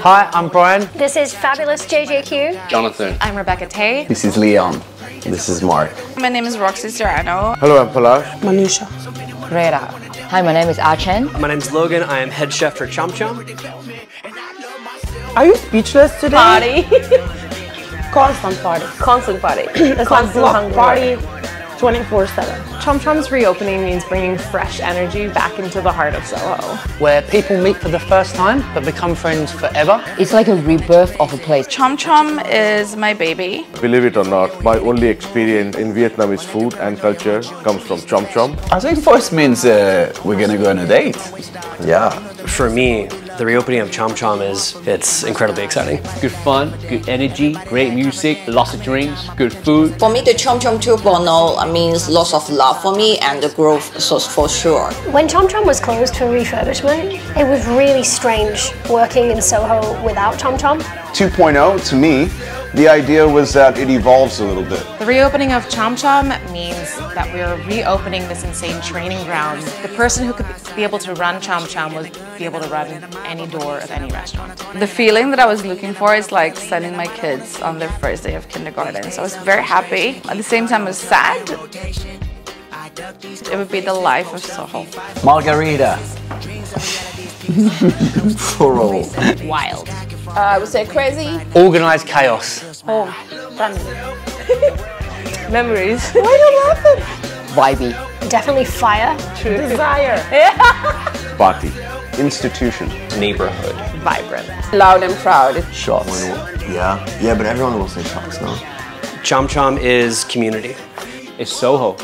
Hi, I'm Brian. This is Fabulous JJQ. Jonathan. I'm Rebecca Tate. This is Leon. This is Mark. My name is Roxy Serrano. Hello, I'm Palash. Manusha. Rera. Hi, my name is Ah Chen. My name is Logan. I am head chef for Chom Chom. Are you speechless today? Party. Constant party. Constant party. It's like block party 24-7. Chom Chom's reopening means bringing fresh energy back into the heart of Soho. Where people meet for the first time but become friends forever. It's like a rebirth of a place. Chom Chom is my baby. Believe it or not, my only experience in Vietnamese food and culture comes from Chom Chom. I think first means uh, we're gonna go on a date. Yeah. For me, the reopening of Chom Chom is it's incredibly exciting. Good fun, good energy, great music, lots of drinks, good food. For me, the Chom Chom 2.0 means lots of love for me and the growth so for sure. When Chom Chom was closed for refurbishment, it was really strange working in Soho without Chom Chom. 2.0 to me, the idea was that it evolves a little bit. The reopening of Chom Chom means that we're reopening this insane training ground. The person who could be able to run Chom Chom would be able to run any door of any restaurant. The feeling that I was looking for is like sending my kids on their first day of kindergarten. So I was very happy. At the same time, I was sad. It would be the life of Soho. Margarita. For all. Wild. Uh, I would say crazy. Organized chaos. Home. Family. Memories. Why are you laughing? Vibey. Definitely fire. True. Desire. yeah. Party. Institution. Neighborhood. Vibrant. Loud and proud. Shots. Yeah. Yeah, but everyone will say shots, no? Chom Chom is community. It's Soho.